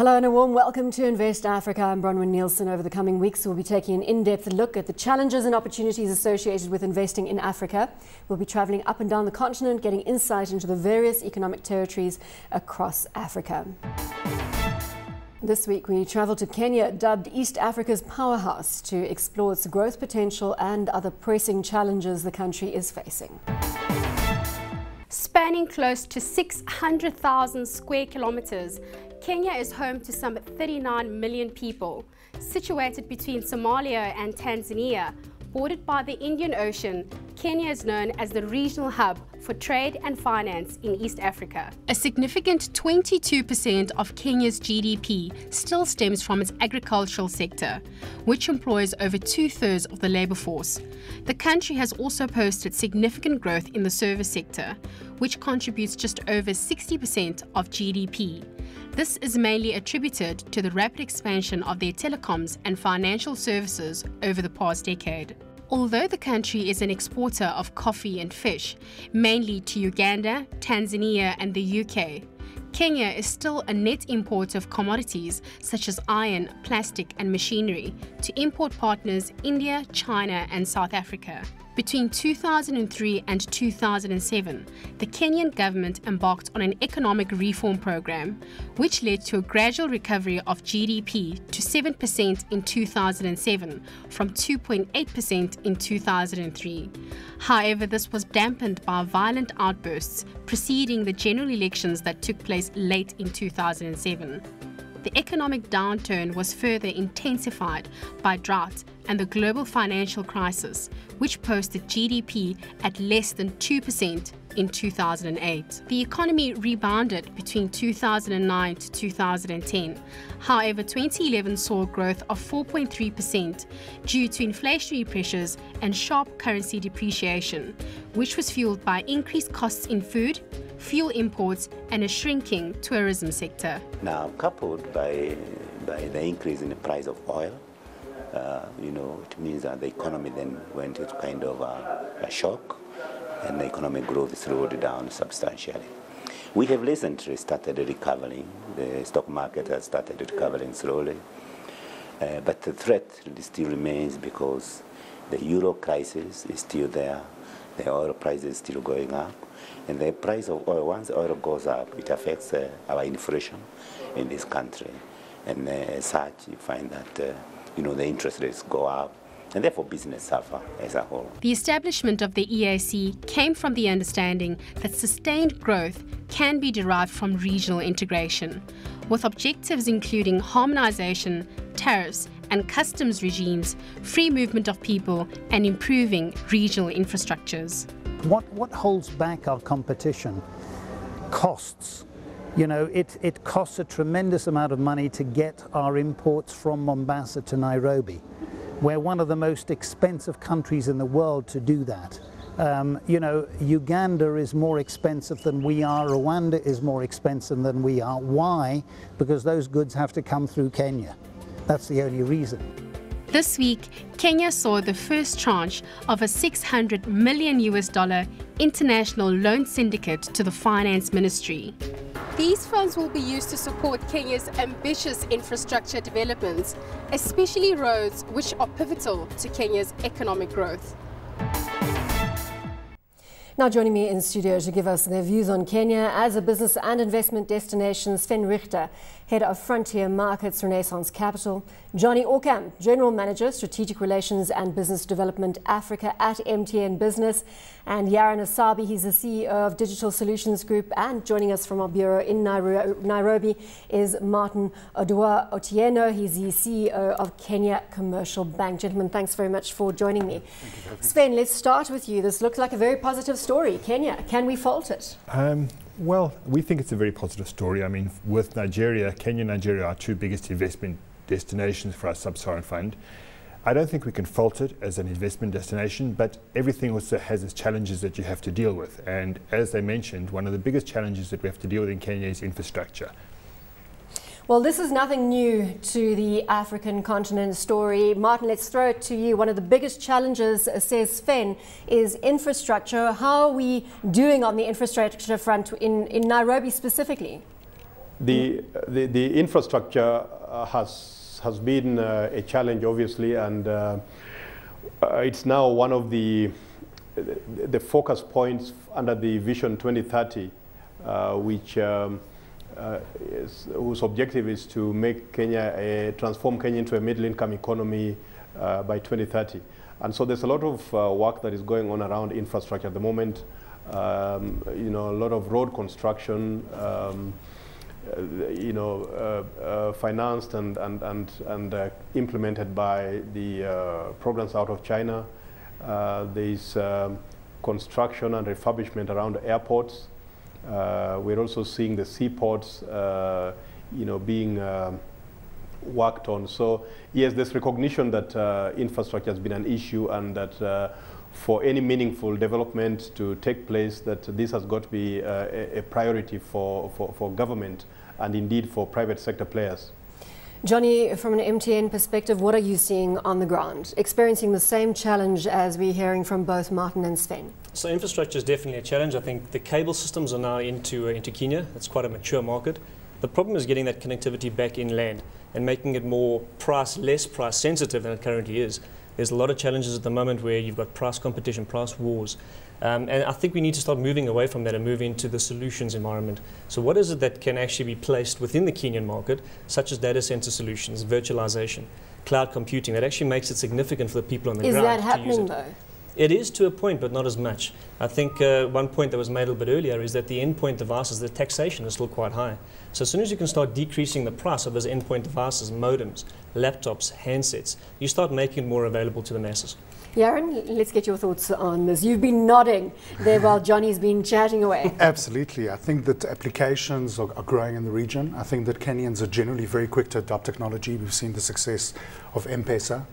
Hello and a warm welcome to Invest Africa. I'm Bronwyn Nielsen. Over the coming weeks, we'll be taking an in depth look at the challenges and opportunities associated with investing in Africa. We'll be traveling up and down the continent, getting insight into the various economic territories across Africa. This week, we travel to Kenya, dubbed East Africa's powerhouse, to explore its growth potential and other pressing challenges the country is facing. Spanning close to 600,000 square kilometers, Kenya is home to some 39 million people. Situated between Somalia and Tanzania, bordered by the Indian Ocean, Kenya is known as the regional hub for trade and finance in East Africa. A significant 22% of Kenya's GDP still stems from its agricultural sector, which employs over two thirds of the labour force. The country has also posted significant growth in the service sector, which contributes just over 60% of GDP. This is mainly attributed to the rapid expansion of their telecoms and financial services over the past decade. Although the country is an exporter of coffee and fish, mainly to Uganda, Tanzania, and the UK, Kenya is still a net importer of commodities such as iron, plastic, and machinery to import partners India, China, and South Africa. Between 2003 and 2007, the Kenyan government embarked on an economic reform program, which led to a gradual recovery of GDP to 7% in 2007 from 2.8% in 2003. However, this was dampened by violent outbursts preceding the general elections that took place late in 2007 the economic downturn was further intensified by drought and the global financial crisis, which posted GDP at less than 2% in 2008. The economy rebounded between 2009 to 2010. However, 2011 saw growth of 4.3% due to inflationary pressures and sharp currency depreciation, which was fueled by increased costs in food, fuel imports, and a shrinking tourism sector. Now, coupled by, by the increase in the price of oil, uh, you know, it means that the economy then went into kind of a, a shock and the economic growth slowed down substantially. We have recently started recovering. The stock market has started recovering slowly. Uh, but the threat still remains because the euro crisis is still there. The oil price is still going up. And the price of oil, once oil goes up, it affects uh, our inflation in this country. And uh, as such, you find that, uh, you know, the interest rates go up and therefore business suffer as a whole. The establishment of the EAC came from the understanding that sustained growth can be derived from regional integration, with objectives including harmonization, tariffs, and customs regimes, free movement of people, and improving regional infrastructures. What, what holds back our competition? Costs. You know, it, it costs a tremendous amount of money to get our imports from Mombasa to Nairobi. We're one of the most expensive countries in the world to do that. Um, you know, Uganda is more expensive than we are, Rwanda is more expensive than we are. Why? Because those goods have to come through Kenya. That's the only reason. This week, Kenya saw the first tranche of a 600 million US dollar international loan syndicate to the finance ministry. These funds will be used to support Kenya's ambitious infrastructure developments, especially roads which are pivotal to Kenya's economic growth. Now joining me in studio to give us their views on Kenya as a business and investment destination, Sven Richter, Head of Frontier Markets Renaissance Capital, Johnny Aucamp, General Manager, Strategic Relations and Business Development Africa at MTN Business, and Yaron Assabi, he's the CEO of Digital Solutions Group, and joining us from our bureau in Nairobi is Martin Oduor-Otieno, he's the CEO of Kenya Commercial Bank. Gentlemen, thanks very much for joining me. Sven, let's start with you. This looks like a very positive story. Kenya, can we fault it? Um, well, we think it's a very positive story. I mean, with Nigeria, Kenya and Nigeria are two biggest investment destinations for our sub-Saharan fund. I don't think we can fault it as an investment destination, but everything also has its challenges that you have to deal with. And as they mentioned, one of the biggest challenges that we have to deal with in Kenya is infrastructure. Well, this is nothing new to the African continent story. Martin, let's throw it to you. One of the biggest challenges, says Sven, is infrastructure. How are we doing on the infrastructure front in, in Nairobi specifically? The, the, the infrastructure uh, has, has been uh, a challenge, obviously, and uh, uh, it's now one of the, the focus points under the Vision 2030, uh, which um, is, whose objective is to make Kenya, a, transform Kenya into a middle-income economy by 2030. And so there's a lot of work that is going on around infrastructure at the moment. Um, you know, a lot of road construction, um, uh, you know, uh, uh, financed and, and, and, and implemented by the programs out of China. there's um, construction and refurbishment around airports. We're also seeing the seaports, you know, being um, worked on. So yes, there's recognition that uh, infrastructure has been an issue and that uh, for any meaningful development to take place, that this has got to be uh, a, a, priority for, for, for government and indeed for private sector players. Johnny, from an MTN perspective, what are you seeing on the ground? Experiencing the same challenge as we're hearing from both Martin and Sven. So infrastructure is definitely a challenge. I think the cable systems are now into, uh, into Kenya. It's quite a mature market. The problem is getting that connectivity back inland and making it more price, less price sensitive than it currently is. There's a lot of challenges at the moment where you've got price competition, price wars. Um, and I think we need to start moving away from that and move into the solutions environment. So what is it that can actually be placed within the Kenyan market, such as data center solutions, virtualization, cloud computing, that actually makes it significant for the people on the is ground Is that happening though? It is to a point, but not as much. I think uh, one point that was made a little bit earlier is that the endpoint devices, the taxation is still quite high. So as soon as you can start decreasing the price of those endpoint devices, modems, laptops, handsets, you start making it more available to the masses. Yaron, let's get your thoughts on this. You've been nodding there while Johnny's been chatting away. Absolutely. I think that applications are, are, growing in the region. I think that Kenyans are generally very quick to adopt technology. We've seen the success of M-Pesa.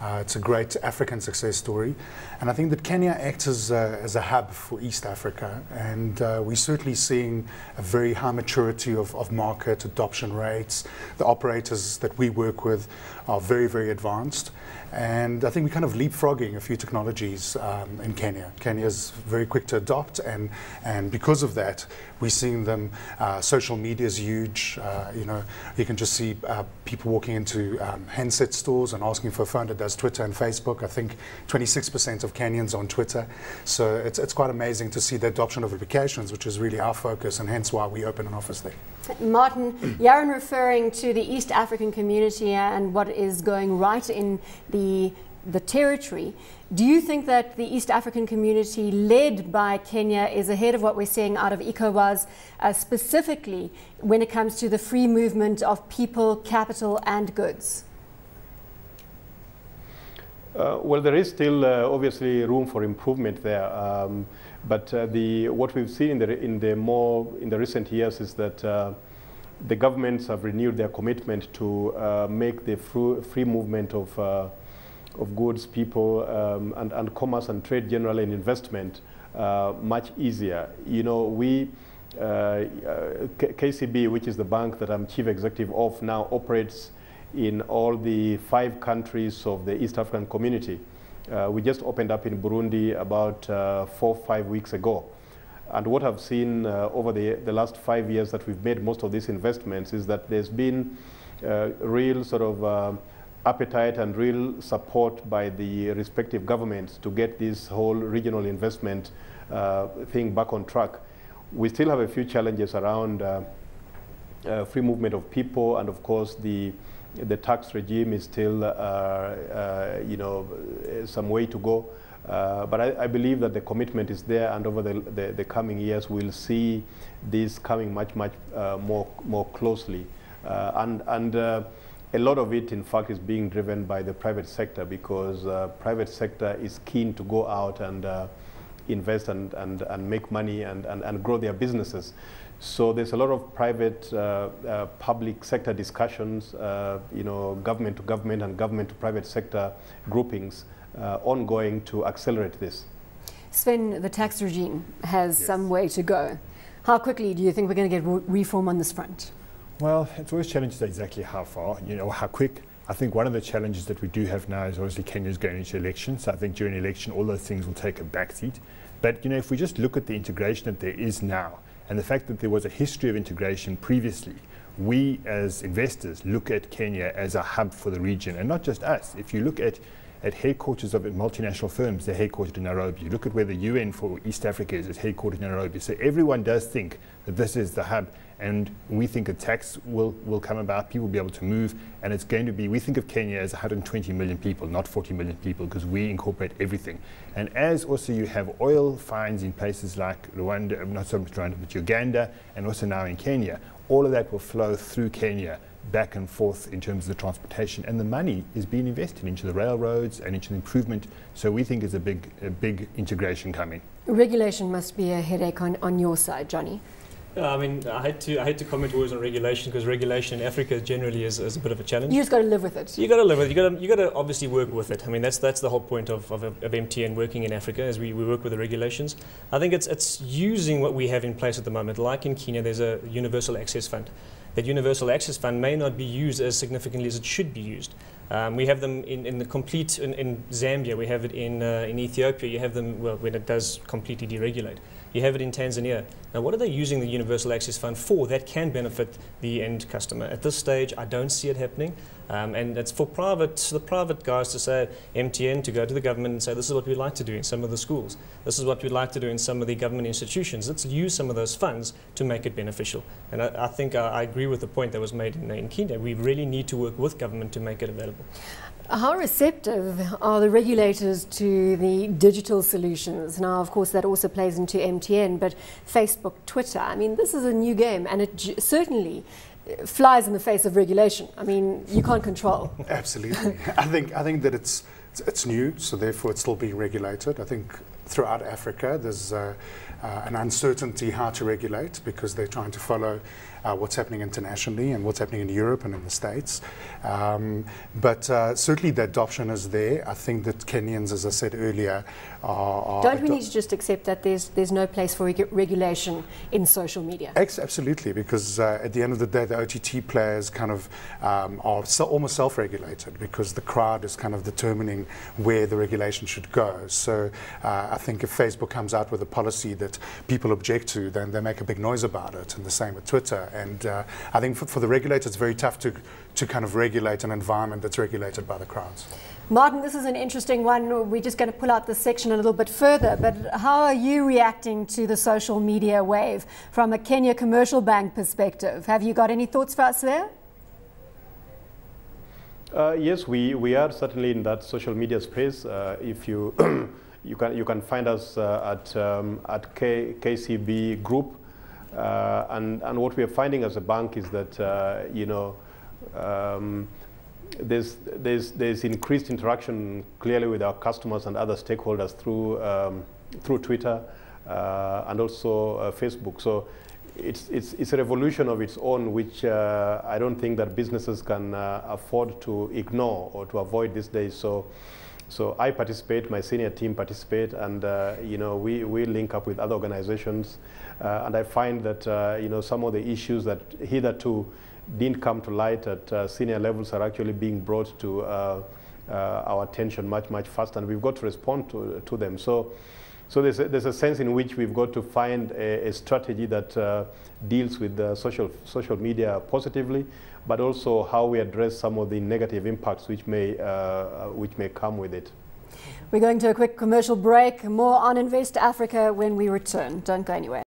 Uh, it's a great African success story. And I think that Kenya acts as a, as a hub for East Africa. And uh, we're certainly seeing a very high maturity of, of market adoption rates. The operators that we work with are very, very advanced. And I think we're kind of leapfrogging a few technologies um, in Kenya. Kenya is very quick to adopt, and, and because of that, we're seeing them. Uh, social media is huge. Uh, you know, you can just see uh, people walking into um, handset stores and asking for a phone that does Twitter and Facebook. I think 26% of Kenyans on Twitter. So it's, it's quite amazing to see the adoption of applications, which is really our focus, and hence why we open an office there. Martin, Yaron referring to the East African community and what is going right in the, the territory. Do you think that the East African community, led by Kenya, is ahead of what we're seeing out of ECOWAS, uh, specifically when it comes to the free movement of people, capital, and goods? Uh, well, there is still uh, obviously room for improvement there. Um, but uh, the, what we've seen in the, in the more in the recent years is that uh, the governments have renewed their commitment to uh, make the free movement of, uh, of goods, people, um, and, and commerce and trade generally and investment uh, much easier. You know, we, uh, KCB, which is the bank that I'm chief executive of, now operates in all the five countries of the East African community. Uh, we just opened up in Burundi about uh, four, five weeks ago. And what I've seen uh, over the, the last five years that we've made most of these investments is that there's been uh, real sort of uh, appetite and real support by the respective governments to get this whole regional investment uh, thing back on track. We still have a few challenges around free movement of people and of course the the tax regime is still, uh, uh, you know, some way to go. Uh, but I, I, believe that the commitment is there, and over the, the, the coming years, we'll see this coming much, much more, more closely. and and a lot of it, in fact, is being driven by the private sector because uh, private sector is keen to go out and uh, invest and, and, and make money and, and, and grow their businesses. So there's a lot of private, uh, uh, public sector discussions, uh, you know, government to government and government to private sector groupings uh, ongoing to accelerate this. Sven, the tax regime has yes. some way to go. How quickly do you think we're going to get re reform on this front? Well, it's always challenging exactly how far, you know, how quick. I think one of the challenges that we do have now is obviously Kenya's going into elections. So I think during election, all those things will take a backseat. But, you know, if we just look at the integration that there is now, And the fact that there was a history of integration previously, we as investors look at Kenya as a hub for the region, and not just us. If you look at at headquarters of multinational firms, they're headquartered in Nairobi. You look at where the UN for East Africa is, it's headquartered in Nairobi. So everyone does think that this is the hub, and we think a tax will, will come about, people will be able to move, and it's going to be, we think of Kenya as 120 million people, not 40 million people, because we incorporate everything. And as also you have oil finds in places like Rwanda, not so much Rwanda, but Uganda, and also now in Kenya, all of that will flow through Kenya back and forth in terms of the transportation, and the money is being invested into the railroads and into the improvement. So we think is a big, a big integration coming. Regulation must be a headache on, on your side, Johnny. I mean, I hate to I hate to comment always on regulation because regulation in Africa generally is, is a bit of a challenge. You just got to live with it. You got to live with it. You got to you got to obviously work with it. I mean, that's that's the whole point of, of, of MTN working in Africa as we, we work with the regulations. I think it's it's using what we have in place at the moment. Like in Kenya, there's a universal access fund. That universal access fund may not be used as significantly as it should be used. Um, we have them in, in the complete in, in Zambia. We have it in uh, in Ethiopia. You have them well when it does completely deregulate. You have it in Tanzania. Now, what are they using the Universal Access Fund for that can benefit the end customer? At this stage, I don't see it happening. Um, and it's for private, the private guys to say, MTN, to go to the government and say, this is what we'd like to do in some of the schools. This is what we'd like to do in some of the government institutions. Let's use some of those funds to make it beneficial. And I, I think I, I, agree with the point that was made in, in Kenya. We really need to work with government to make it available. How receptive are the regulators to the digital solutions? Now, of course, that also plays into MTN, but Facebook, Twitter, I mean, this is a new game, and it certainly flies in the face of regulation. I mean, you can't control. Absolutely. I think, I think that it's, it's, it's, new, so therefore it's still being regulated. I think throughout Africa, there's uh, uh, an uncertainty how to regulate because they're trying to follow uh, what's happening internationally and what's happening in Europe and in the States. Um, but uh, certainly the adoption is there. I think that Kenyans, as I said earlier, are. are Don't we need to just accept that there's, there's no place for reg regulation in social media? Ex absolutely, because uh, at the end of the day, the OTT players kind of um, are so almost self regulated because the crowd is kind of determining where the regulation should go. So uh, I think if Facebook comes out with a policy that people object to, then they make a big noise about it, and the same with Twitter. And uh, I think for, for, the regulator, it's very tough to, to kind of regulate an environment that's regulated by the crowds. Martin, this is an interesting one. We're just going to pull out this section a little bit further. But how are you reacting to the social media wave from a Kenya commercial bank perspective? Have you got any thoughts for us there? Uh, yes, we, we are certainly in that social media space. Uh, if you you can you can find us uh, at um, at K, KCB Group uh, and, and what we are finding as a bank is that, uh, you know, um, there's, there's, there's increased interaction clearly with our customers and other stakeholders through, um, through Twitter uh, and also uh, Facebook. So it's, it's, it's a revolution of its own, which uh, I don't think that businesses can uh, afford to ignore or to avoid these days. So so I participate, my senior team participate, and uh, you know we, we link up with other organizations, uh, and I find that uh, you know some of the issues that hitherto didn't come to light at uh, senior levels are actually being brought to uh, uh, our attention much much faster, and we've got to respond to to them. So. So there's a, there's a sense in which we've got to find a, a strategy that deals with social social media positively, but also how we address some of the negative impacts which may, uh, uh, which may come with it. We're going to a quick commercial break. More on Invest Africa when we return. Don't go anywhere.